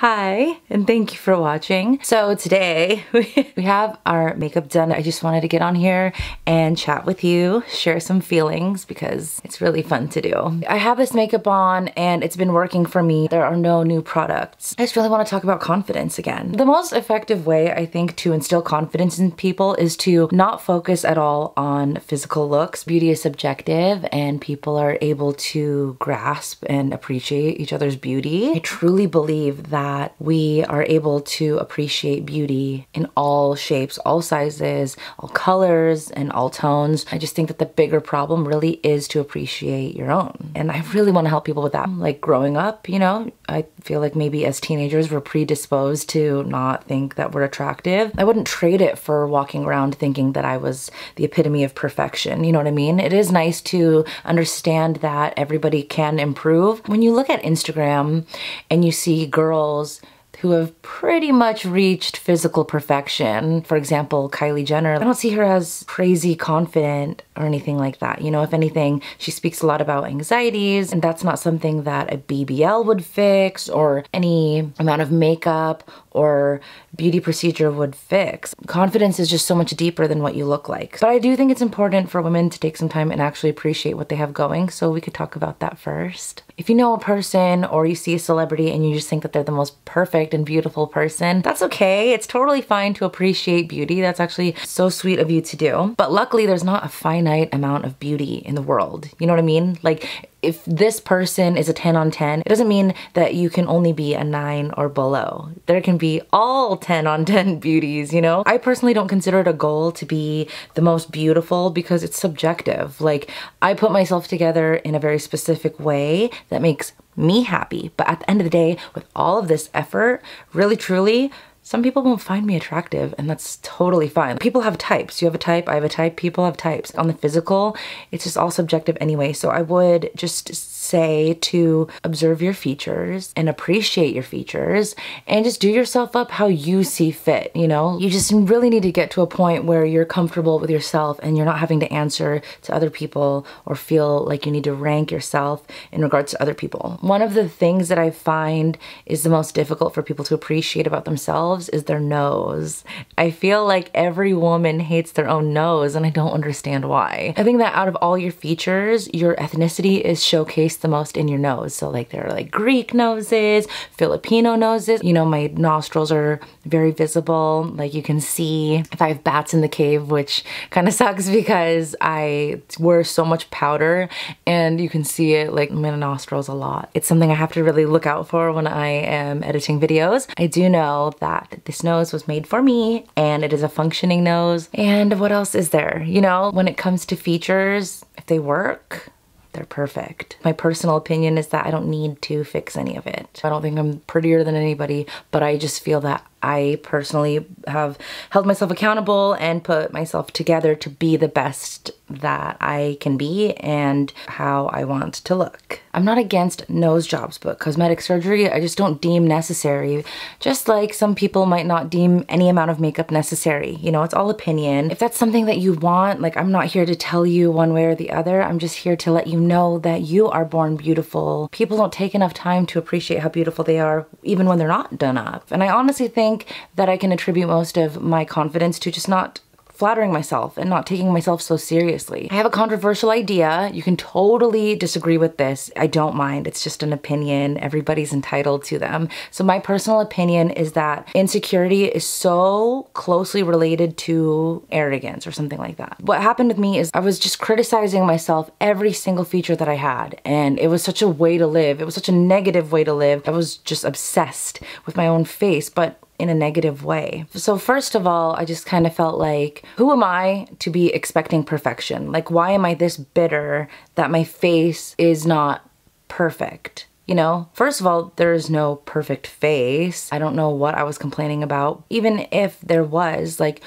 Hi, and thank you for watching. So today we have our makeup done. I just wanted to get on here and chat with you, share some feelings because it's really fun to do. I have this makeup on and it's been working for me. There are no new products. I just really want to talk about confidence again. The most effective way I think to instill confidence in people is to not focus at all on physical looks. Beauty is subjective and people are able to grasp and appreciate each other's beauty. I truly believe that that we are able to appreciate beauty in all shapes, all sizes, all colors, and all tones. I just think that the bigger problem really is to appreciate your own. And I really want to help people with that. Like growing up, you know, I feel like maybe as teenagers we're predisposed to not think that we're attractive. I wouldn't trade it for walking around thinking that I was the epitome of perfection. You know what I mean? It is nice to understand that everybody can improve. When you look at Instagram and you see girls girls who have pretty much reached physical perfection. For example, Kylie Jenner, I don't see her as crazy confident or anything like that. You know, if anything, she speaks a lot about anxieties and that's not something that a BBL would fix or any amount of makeup or beauty procedure would fix. Confidence is just so much deeper than what you look like. But I do think it's important for women to take some time and actually appreciate what they have going, so we could talk about that first. If you know a person or you see a celebrity and you just think that they're the most perfect and beautiful person, that's okay. It's totally fine to appreciate beauty. That's actually so sweet of you to do. But luckily, there's not a finite amount of beauty in the world. You know what I mean? Like, if this person is a 10 on 10, it doesn't mean that you can only be a 9 or below. There can be all 10 on 10 beauties, you know? I personally don't consider it a goal to be the most beautiful because it's subjective. Like, I put myself together in a very specific way that makes me happy. But at the end of the day, with all of this effort, really truly, some people won't find me attractive and that's totally fine. People have types. You have a type, I have a type, people have types. On the physical, it's just all subjective anyway. So I would just say to observe your features and appreciate your features and just do yourself up how you see fit, you know? You just really need to get to a point where you're comfortable with yourself and you're not having to answer to other people or feel like you need to rank yourself in regards to other people. One of the things that I find is the most difficult for people to appreciate about themselves is their nose. I feel like every woman hates their own nose and I don't understand why. I think that out of all your features, your ethnicity is showcased the most in your nose. So like there are like Greek noses, Filipino noses. You know, my nostrils are very visible. Like you can see if I have bats in the cave, which kind of sucks because I wear so much powder and you can see it like my nostrils a lot. It's something I have to really look out for when I am editing videos. I do know that this nose was made for me and it is a functioning nose. And what else is there? You know, when it comes to features, if they work, they're perfect. My personal opinion is that I don't need to fix any of it. I don't think I'm prettier than anybody, but I just feel that I personally have held myself accountable and put myself together to be the best that I can be and how I want to look. I'm not against nose jobs, but cosmetic surgery I just don't deem necessary. Just like some people might not deem any amount of makeup necessary. You know, it's all opinion. If that's something that you want, like I'm not here to tell you one way or the other. I'm just here to let you know that you are born beautiful. People don't take enough time to appreciate how beautiful they are even when they're not done up. And I honestly think think that I can attribute most of my confidence to just not flattering myself and not taking myself so seriously. I have a controversial idea. You can totally disagree with this. I don't mind. It's just an opinion. Everybody's entitled to them. So my personal opinion is that insecurity is so closely related to arrogance or something like that. What happened with me is I was just criticizing myself every single feature that I had and it was such a way to live. It was such a negative way to live. I was just obsessed with my own face but in a negative way. So first of all, I just kind of felt like, who am I to be expecting perfection? Like, why am I this bitter that my face is not perfect? You know, first of all, there's no perfect face. I don't know what I was complaining about. Even if there was, like,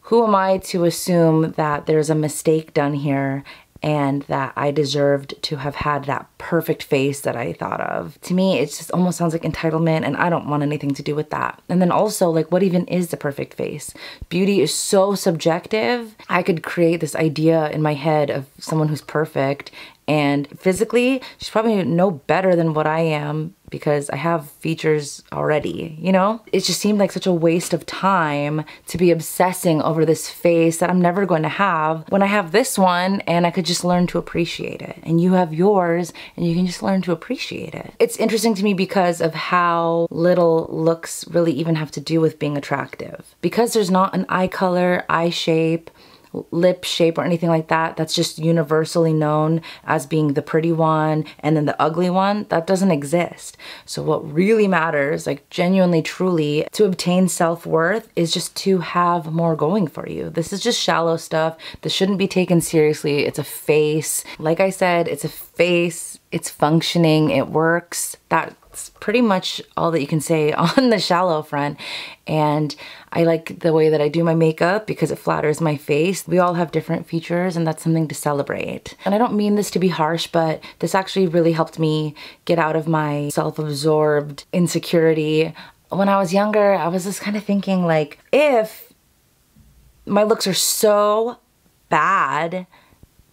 who am I to assume that there's a mistake done here and that I deserved to have had that perfect face that I thought of. To me, it just almost sounds like entitlement and I don't want anything to do with that. And then also like what even is the perfect face? Beauty is so subjective. I could create this idea in my head of someone who's perfect and physically she's probably no better than what I am because I have features already, you know? It just seemed like such a waste of time to be obsessing over this face that I'm never going to have when I have this one and I could just learn to appreciate it. And you have yours and you can just learn to appreciate it. It's interesting to me because of how little looks really even have to do with being attractive. Because there's not an eye color, eye shape, lip shape or anything like that that's just universally known as being the pretty one and then the ugly one that doesn't exist. So what really matters like genuinely truly to obtain self-worth is just to have more going for you. This is just shallow stuff. This shouldn't be taken seriously. It's a face. Like i said it's a face. It's functioning. It works. That that's pretty much all that you can say on the shallow front. And I like the way that I do my makeup because it flatters my face. We all have different features and that's something to celebrate. And I don't mean this to be harsh, but this actually really helped me get out of my self-absorbed insecurity. When I was younger, I was just kind of thinking like, if my looks are so bad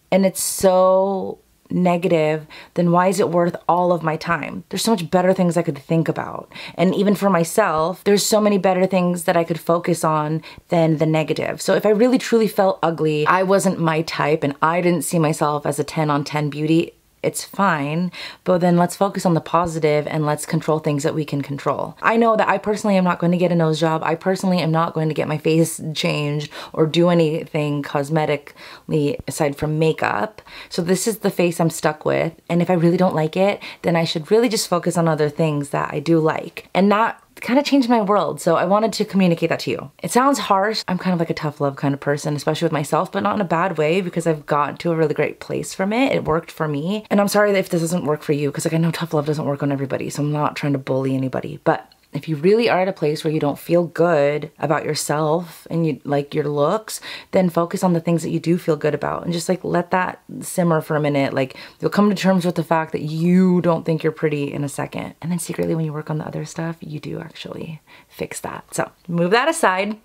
and it's so negative, then why is it worth all of my time? There's so much better things I could think about. And even for myself, there's so many better things that I could focus on than the negative. So if I really truly felt ugly, I wasn't my type and I didn't see myself as a 10 on 10 beauty, it's fine, but then let's focus on the positive and let's control things that we can control. I know that I personally am not going to get a nose job. I personally am not going to get my face changed or do anything cosmetically aside from makeup. So this is the face I'm stuck with. And if I really don't like it, then I should really just focus on other things that I do like and not kind of changed my world. So I wanted to communicate that to you. It sounds harsh. I'm kind of like a tough love kind of person, especially with myself, but not in a bad way because I've gotten to a really great place from it. It worked for me. And I'm sorry if this doesn't work for you because like I know tough love doesn't work on everybody. So I'm not trying to bully anybody, but if you really are at a place where you don't feel good about yourself and you like your looks, then focus on the things that you do feel good about and just like let that simmer for a minute. Like you'll come to terms with the fact that you don't think you're pretty in a second. And then secretly when you work on the other stuff, you do actually fix that. So move that aside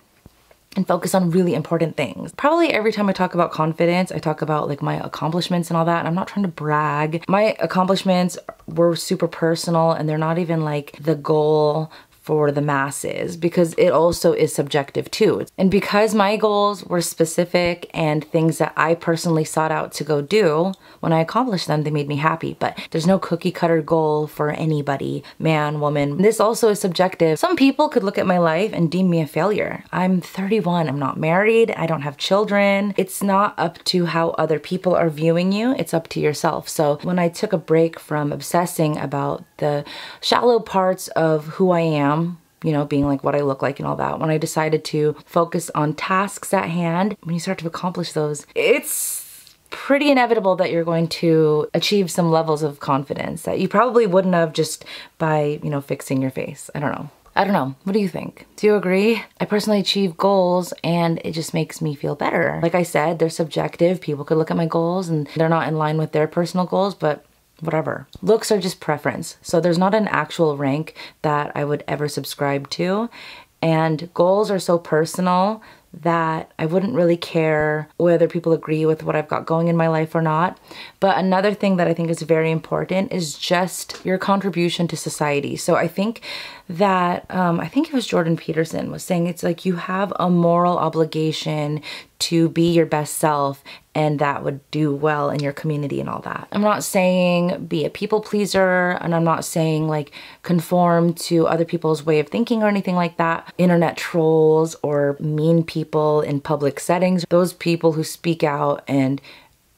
and focus on really important things. Probably every time I talk about confidence, I talk about like my accomplishments and all that. And I'm not trying to brag. My accomplishments were super personal and they're not even like the goal for the masses because it also is subjective too. And because my goals were specific and things that I personally sought out to go do, when I accomplished them, they made me happy. But there's no cookie cutter goal for anybody, man, woman. This also is subjective. Some people could look at my life and deem me a failure. I'm 31, I'm not married, I don't have children. It's not up to how other people are viewing you, it's up to yourself. So when I took a break from obsessing about the shallow parts of who I am, you know, being like what I look like and all that, when I decided to focus on tasks at hand, when you start to accomplish those, it's pretty inevitable that you're going to achieve some levels of confidence that you probably wouldn't have just by, you know, fixing your face. I don't know. I don't know. What do you think? Do you agree? I personally achieve goals and it just makes me feel better. Like I said, they're subjective. People could look at my goals and they're not in line with their personal goals, but whatever. Looks are just preference. So there's not an actual rank that I would ever subscribe to. And goals are so personal that I wouldn't really care whether people agree with what I've got going in my life or not. But another thing that I think is very important is just your contribution to society. So I think that, um, I think it was Jordan Peterson was saying it's like you have a moral obligation to be your best self and that would do well in your community and all that. I'm not saying be a people pleaser and I'm not saying like conform to other people's way of thinking or anything like that. Internet trolls or mean people in public settings, those people who speak out and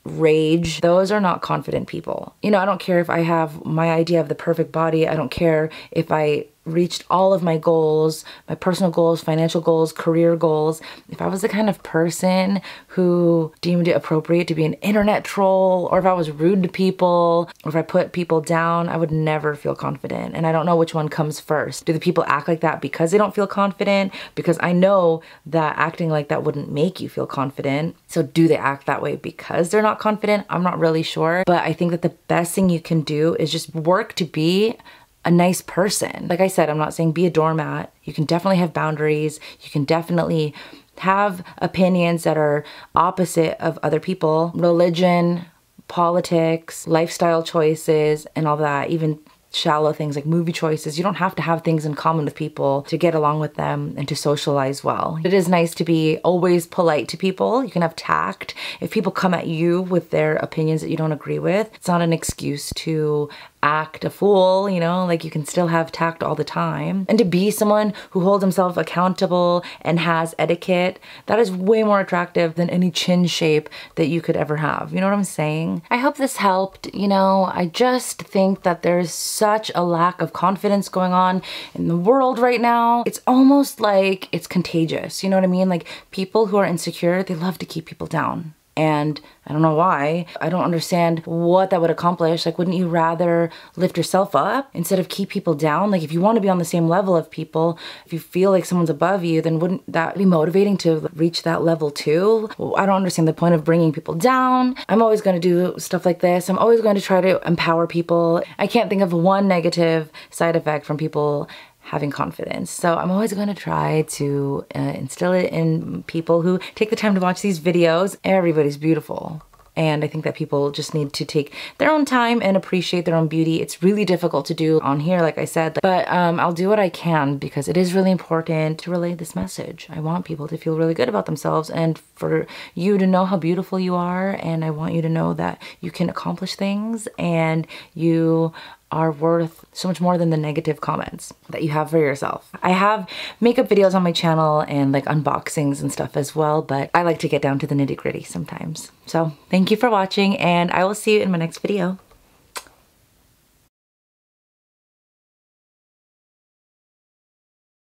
rage, those are not confident people. You know, I don't care if I have my idea of the perfect body. I don't care if I reached all of my goals, my personal goals, financial goals, career goals, if I was the kind of person who deemed it appropriate to be an internet troll, or if I was rude to people, or if I put people down, I would never feel confident. And I don't know which one comes first. Do the people act like that because they don't feel confident? Because I know that acting like that wouldn't make you feel confident. So do they act that way because they're not confident? I'm not really sure. But I think that the best thing you can do is just work to be a nice person. Like I said, I'm not saying be a doormat. You can definitely have boundaries. You can definitely have opinions that are opposite of other people. Religion, politics, lifestyle choices, and all that, even shallow things like movie choices. You don't have to have things in common with people to get along with them and to socialize well. It is nice to be always polite to people. You can have tact. If people come at you with their opinions that you don't agree with, it's not an excuse to act a fool, you know, like you can still have tact all the time. And to be someone who holds himself accountable and has etiquette, that is way more attractive than any chin shape that you could ever have. You know what I'm saying? I hope this helped. You know, I just think that there's such a lack of confidence going on in the world right now. It's almost like it's contagious. You know what I mean? Like people who are insecure, they love to keep people down and I don't know why. I don't understand what that would accomplish. Like, wouldn't you rather lift yourself up instead of keep people down? Like, if you want to be on the same level of people, if you feel like someone's above you, then wouldn't that be motivating to reach that level too? I don't understand the point of bringing people down. I'm always going to do stuff like this. I'm always going to try to empower people. I can't think of one negative side effect from people having confidence. So I'm always going to try to uh, instill it in people who take the time to watch these videos. Everybody's beautiful. And I think that people just need to take their own time and appreciate their own beauty. It's really difficult to do on here, like I said, but um, I'll do what I can because it is really important to relay this message. I want people to feel really good about themselves and for you to know how beautiful you are. And I want you to know that you can accomplish things and you are worth so much more than the negative comments that you have for yourself. I have makeup videos on my channel and like unboxings and stuff as well, but I like to get down to the nitty gritty sometimes. So thank you for watching and I will see you in my next video.